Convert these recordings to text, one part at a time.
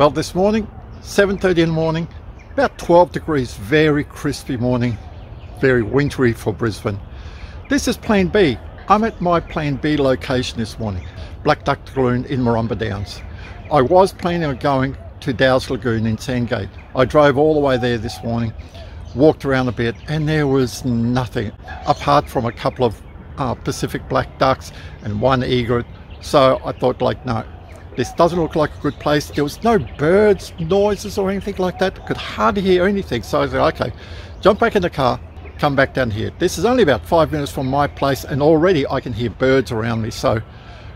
Well, this morning, 7.30 in the morning, about 12 degrees, very crispy morning, very wintry for Brisbane. This is Plan B. I'm at my Plan B location this morning, Black Duck Lagoon in Murrumba Downs. I was planning on going to Dowse Lagoon in Sandgate. I drove all the way there this morning, walked around a bit, and there was nothing apart from a couple of uh, Pacific black ducks and one egret. So I thought, like, no, this doesn't look like a good place. There was no birds, noises, or anything like that. Could hardly hear anything. So I said, okay, jump back in the car, come back down here. This is only about five minutes from my place, and already I can hear birds around me. So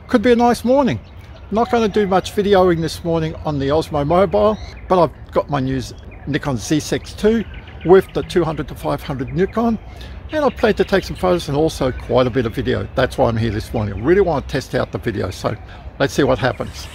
could be a nice morning. Not going to do much videoing this morning on the Osmo Mobile, but I've got my new Nikon Z6 II with the 200 to 500 Nikon and I plan to take some photos and also quite a bit of video. That's why I'm here this morning. I really want to test out the video, so let's see what happens.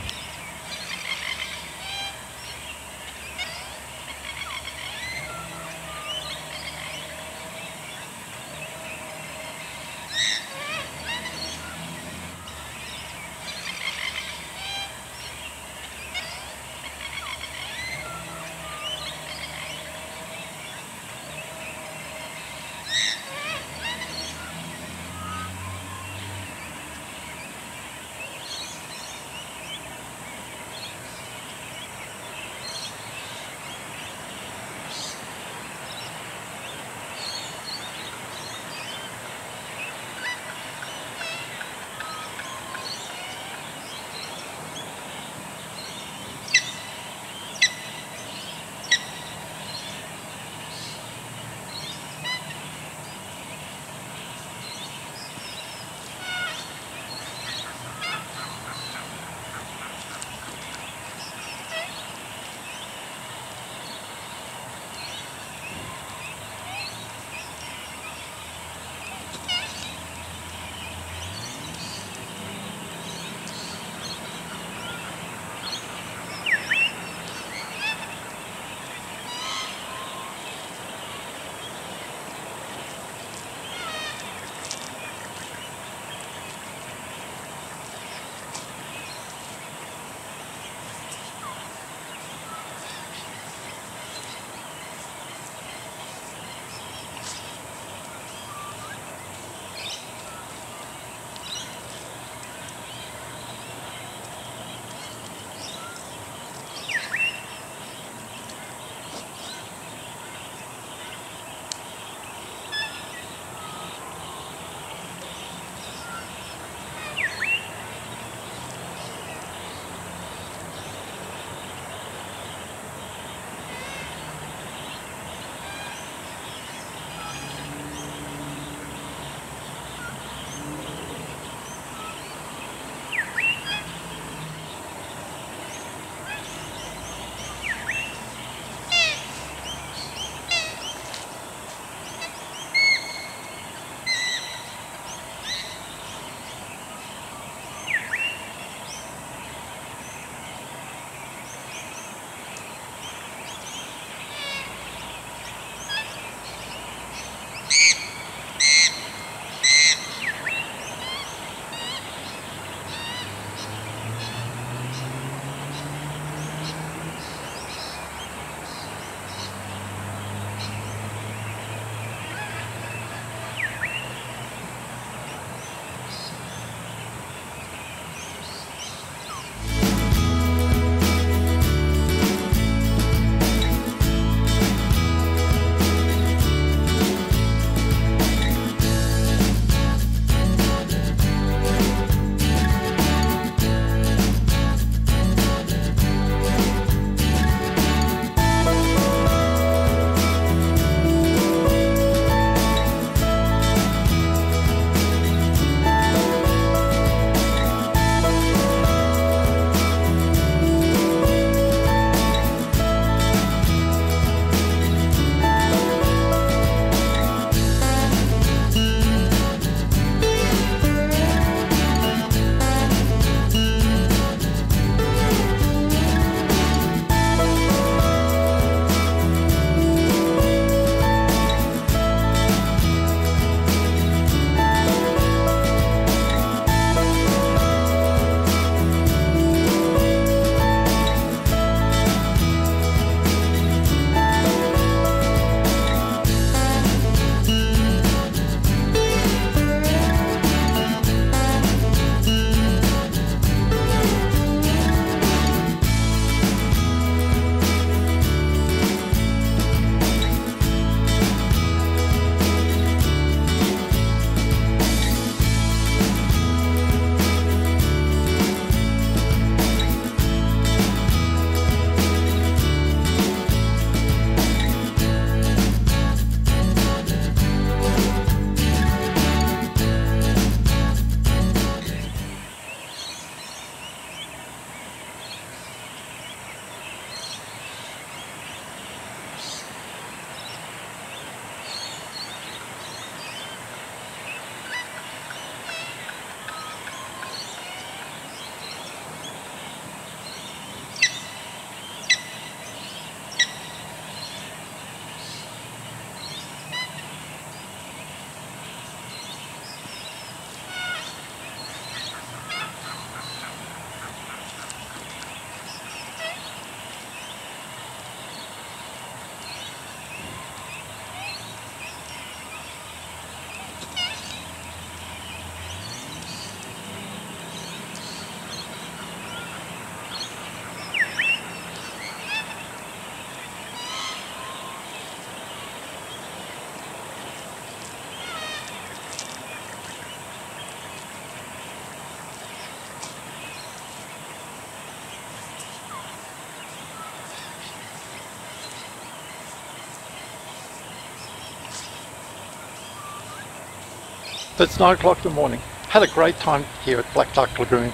So it's 9 o'clock in the morning. Had a great time here at Black Duck Lagoon.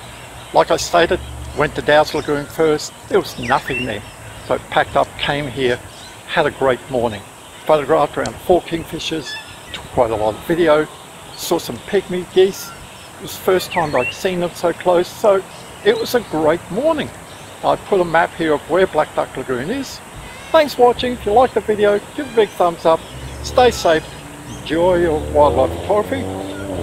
Like I stated, went to Dowse Lagoon first. There was nothing there. So packed up, came here, had a great morning. Photographed around four kingfishers, took quite a lot of video, saw some pygmy geese. It was the first time I'd seen them so close, so it was a great morning. I put a map here of where Black Duck Lagoon is. Thanks for watching. If you like the video, give it a big thumbs up. Stay safe, enjoy your wildlife photography,